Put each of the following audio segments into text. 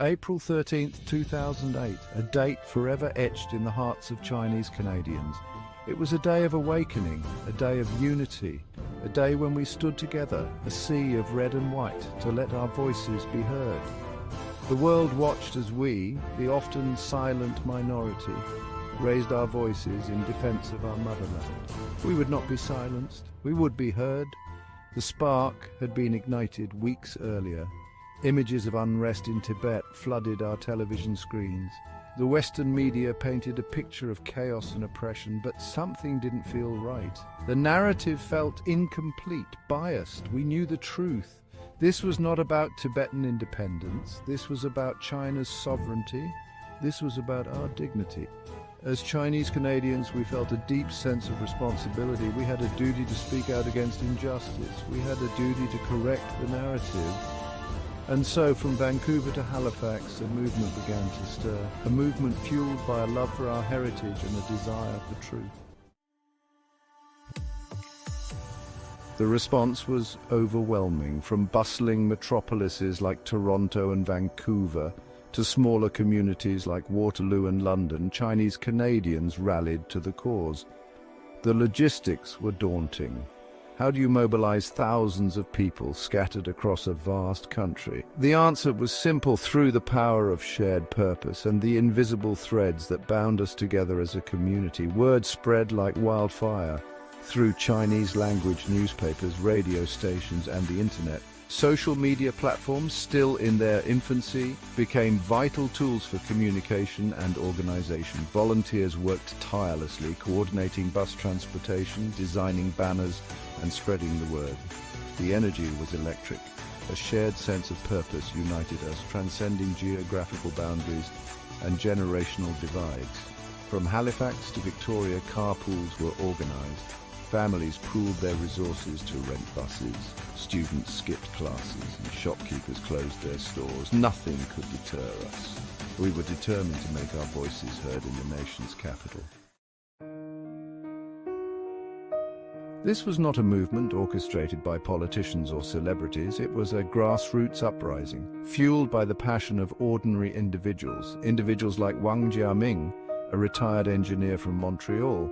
April 13th, 2008, a date forever etched in the hearts of Chinese Canadians. It was a day of awakening, a day of unity, a day when we stood together, a sea of red and white, to let our voices be heard. The world watched as we, the often silent minority, raised our voices in defense of our motherland. We would not be silenced, we would be heard. The spark had been ignited weeks earlier. Images of unrest in Tibet flooded our television screens. The Western media painted a picture of chaos and oppression, but something didn't feel right. The narrative felt incomplete, biased. We knew the truth. This was not about Tibetan independence. This was about China's sovereignty. This was about our dignity. As Chinese Canadians, we felt a deep sense of responsibility. We had a duty to speak out against injustice. We had a duty to correct the narrative. And so, from Vancouver to Halifax, a movement began to stir. A movement fueled by a love for our heritage and a desire for truth. The response was overwhelming, from bustling metropolises like Toronto and Vancouver to smaller communities like Waterloo and London, Chinese Canadians rallied to the cause. The logistics were daunting. How do you mobilize thousands of people scattered across a vast country? The answer was simple through the power of shared purpose and the invisible threads that bound us together as a community. Word spread like wildfire through Chinese language newspapers, radio stations and the internet. Social media platforms, still in their infancy, became vital tools for communication and organization. Volunteers worked tirelessly, coordinating bus transportation, designing banners, and spreading the word. The energy was electric. A shared sense of purpose united us, transcending geographical boundaries and generational divides. From Halifax to Victoria, carpools were organized. Families pooled their resources to rent buses. Students skipped classes and shopkeepers closed their stores. Nothing could deter us. We were determined to make our voices heard in the nation's capital. This was not a movement orchestrated by politicians or celebrities. It was a grassroots uprising, fueled by the passion of ordinary individuals. Individuals like Wang Jiaming, a retired engineer from Montreal,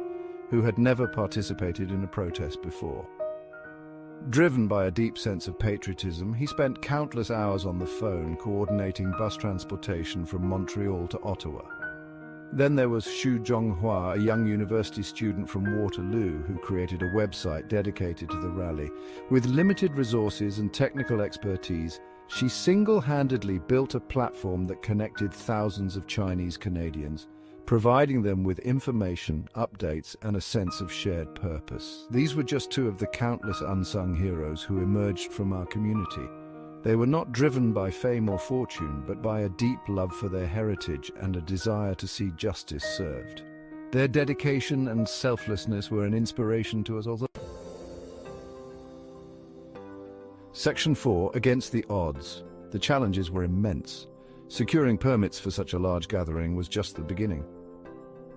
who had never participated in a protest before. Driven by a deep sense of patriotism, he spent countless hours on the phone coordinating bus transportation from Montreal to Ottawa. Then there was Xu Zhonghua, a young university student from Waterloo who created a website dedicated to the rally. With limited resources and technical expertise, she single-handedly built a platform that connected thousands of Chinese Canadians, providing them with information, updates and a sense of shared purpose. These were just two of the countless unsung heroes who emerged from our community. They were not driven by fame or fortune, but by a deep love for their heritage and a desire to see justice served. Their dedication and selflessness were an inspiration to us all. Section 4, Against the Odds. The challenges were immense. Securing permits for such a large gathering was just the beginning.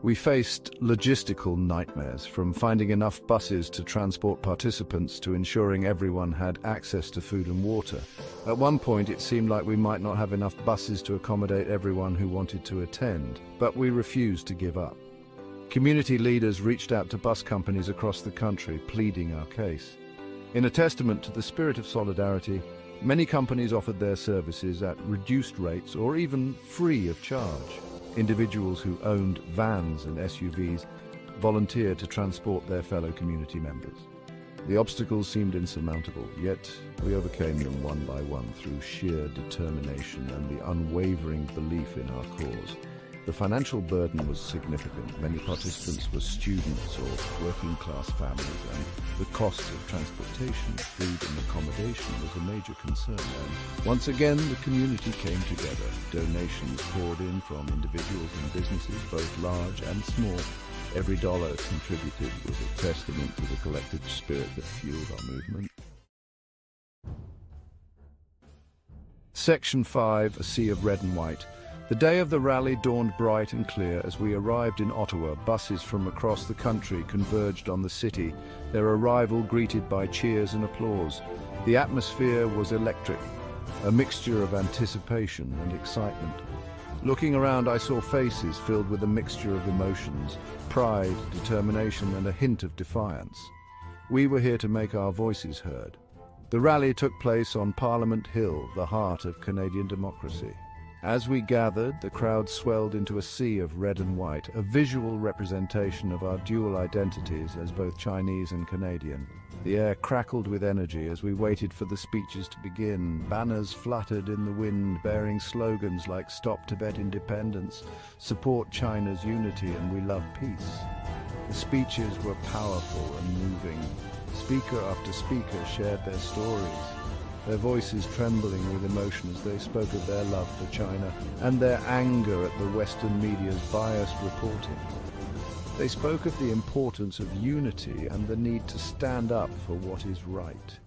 We faced logistical nightmares, from finding enough buses to transport participants to ensuring everyone had access to food and water. At one point, it seemed like we might not have enough buses to accommodate everyone who wanted to attend, but we refused to give up. Community leaders reached out to bus companies across the country, pleading our case. In a testament to the spirit of solidarity, many companies offered their services at reduced rates or even free of charge. Individuals who owned vans and SUVs volunteered to transport their fellow community members. The obstacles seemed insurmountable, yet we overcame them one by one through sheer determination and the unwavering belief in our cause. The financial burden was significant. Many participants were students or working class families, and the cost of transportation, food and accommodation was a major concern. And once again, the community came together. Donations poured in from individuals and businesses, both large and small. Every dollar contributed was a testament to the collective spirit that fueled our movement. Section 5, A Sea of Red and White. The day of the rally dawned bright and clear as we arrived in Ottawa. Buses from across the country converged on the city, their arrival greeted by cheers and applause. The atmosphere was electric. a mixture of anticipation and excitement. Looking around, I saw faces filled with a mixture of emotions, pride, determination, and a hint of defiance. We were here to make our voices heard. The rally took place on Parliament Hill, the heart of Canadian democracy. As we gathered, the crowd swelled into a sea of red and white, a visual representation of our dual identities as both Chinese and Canadian. The air crackled with energy as we waited for the speeches to begin. Banners fluttered in the wind, bearing slogans like Stop Tibet Independence, Support China's Unity, and We Love Peace. The speeches were powerful and moving. Speaker after speaker shared their stories their voices trembling with emotion as they spoke of their love for China and their anger at the Western media's biased reporting. They spoke of the importance of unity and the need to stand up for what is right.